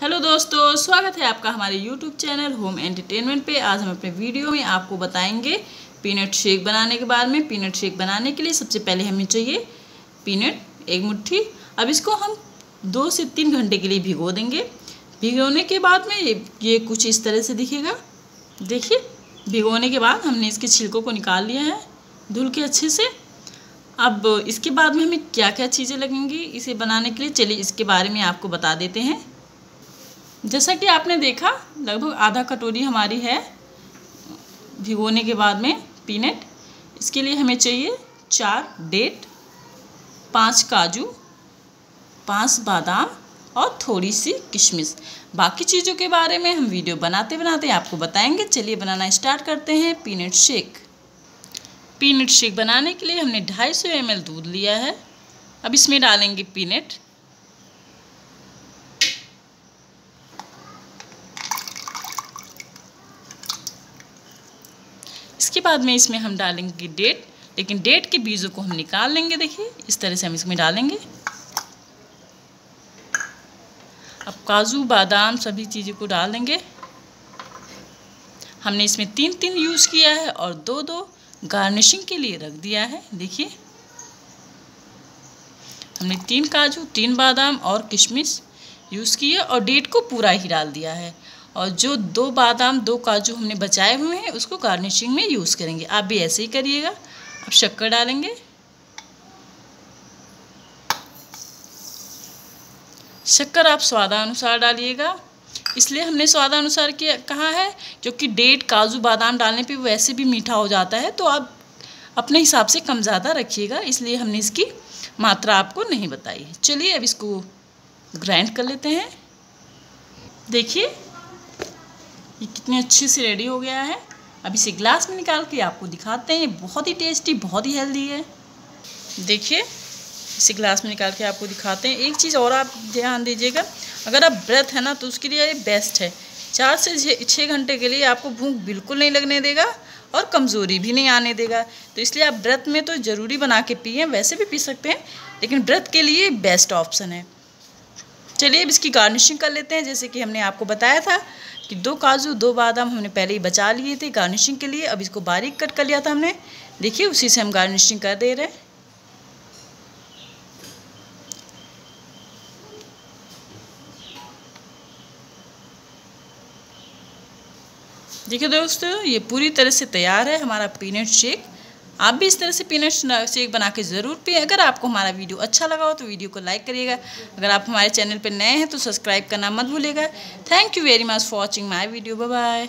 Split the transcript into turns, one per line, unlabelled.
Hello दोस्तों, स्वागत है आपका हमारे यूट्यूब चैनल होम एंटरटेनमेंट पे। आज हम अपने वीडियो में आपको बताएँगे पीनट शेक बनाने के बारे में। पीनट शेक बनाने के लिए सबसे पहले हमें चाहिए पीनट, एक मुट्ठी। अब इसको हम दो से तीन घंटे के लिए भिगो देंगे। भिगोने के बाद में ये ये कुछ इस तरह से दिखेगा। देखिए, भिगोने के बाद हमने इसके छिलकों को निकाल लिया है धुल के अच्छे से। अब इसके बाद में हमें क्या क्या चीज़ें लगेंगी, इसे बनाने के लिए। चलिए इसके बारे में आपको बता देते हैं। जैसा कि आपने देखा, लगभग आधा कटोरी हमारी है भिगोने के बाद में पीनट। इसके लिए हमें चाहिए चार डेट पाँच काजू, पाँच बादाम और थोड़ी सी किशमिश। बाकी चीज़ों के बारे में हम वीडियो बनाते बनाते आपको बताएँगे। चलिए बनाना स्टार्ट करते हैं पीनट शेक। पीनट शेक बनाने के लिए हमने ढाई सौ एम दूध लिया है। अब इसमें डालेंगे पीनट। इसके बाद में इसमें हम डालेंगे डेट, लेकिन डेट के बीजों को हम निकाल लेंगे देखिए, इस तरह से हम इसमें डालेंगे। अब काजू, बादाम सभी चीज़ों को डाल देंगे हमने इसमें तीन तीन यूज़ किया है और दो दो गार्निशिंग के लिए रख दिया है, देखिए। हमने तीन काजू, तीन बादाम और किशमिश यूज़ किए और डेट को पूरा ही डाल दिया है। और जो दो बादाम, दो काजू हमने बचाए हुए हैं, उसको गार्निशिंग में यूज़ करेंगे। आप भी ऐसे ही करिएगा। अब शक्कर डालेंगे। शक्कर आप स्वादानुसार डालिएगा। इसलिए हमने स्वादानुसार किया, कहा है, क्योंकि डेट काजू बादाम डालने पे वैसे भी मीठा हो जाता है तो आप अपने हिसाब से कम ज़्यादा रखिएगा। इसलिए हमने इसकी मात्रा आपको नहीं बताई। चलिए अब इसको ग्राइंड कर लेते हैं। देखिए। कितने अच्छे से रेडी हो गया है। अब इसे ग्लास में निकाल के आपको दिखाते हैं। ये बहुत ही टेस्टी बहुत ही हेल्दी है। देखिए, इसे ग्लास में निकाल के आपको दिखाते हैं। एक चीज़ और आप ध्यान दीजिएगा, अगर आप व्रत है ना तो उसके लिए ये बेस्ट है। चार से छः घंटे के लिए आपको भूख बिल्कुल नहीं लगने देगा और कमज़ोरी भी नहीं आने देगा। तो इसलिए आप व्रत में तो ज़रूरी बना के पिए, वैसे भी पी सकते हैं, लेकिन व्रत के लिए बेस्ट ऑप्शन है। चलिए अब इसकी गार्निशिंग कर लेते हैं। जैसे कि हमने आपको बताया था कि दो काजू, दो बादाम हमने पहले ही बचा लिए थे गार्निशिंग के लिए। अब इसको बारीक कट कर लिया था हमने। देखिए, उसी से हम गार्निशिंग कर दे रहे हैं। देखिए दोस्तों, ये पूरी तरह से तैयार है हमारा पीनट शेक। आप भी इस तरह से पीनट शेक बना के ज़रूर पिए। अगर आपको हमारा वीडियो अच्छा लगा हो तो वीडियो को लाइक करिएगा। अगर आप हमारे चैनल पर नए हैं तो सब्सक्राइब करना मत भूलेगा thank you very much for watching my video bye